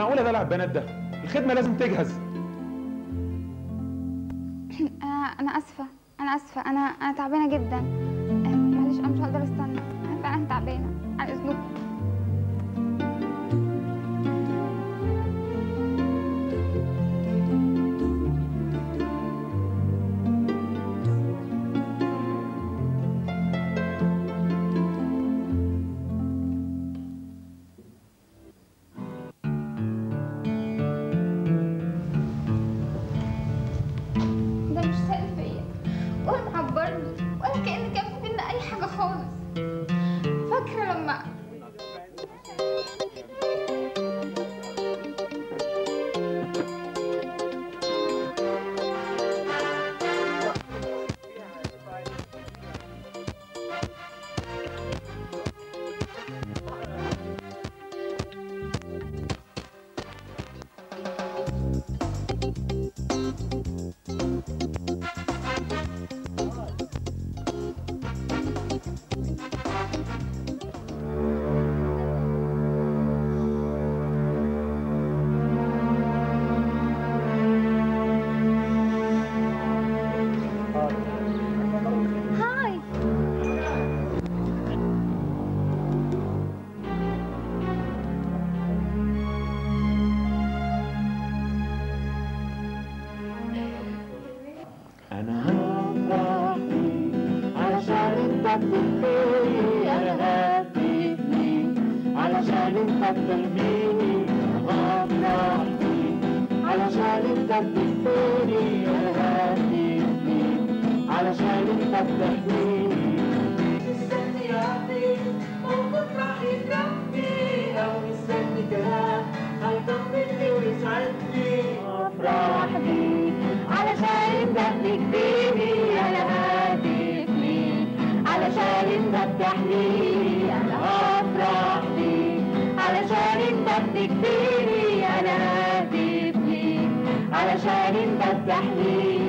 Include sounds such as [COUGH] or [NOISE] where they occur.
معقولة دلع البنات ده. الخدمة لازم تجهز. [CLEARS THROAT] أنا أنا آسفة. أنا آسفة. أنا أنا تعبانة جدا. آه، معلش أنا مش هقدر أستنى. أنا فعلا تعبانة. على اذنكم بتحبني أنا ليك علشان انت بتحميني افرح بيك علشان انت بتحبني أنا ليك علشان انت بتحميني مستني يعني موجود راح يكفي أو مستني كلام هيطمني ويسعدني انت بتكفيني أنا ليك علشان انت بتحميني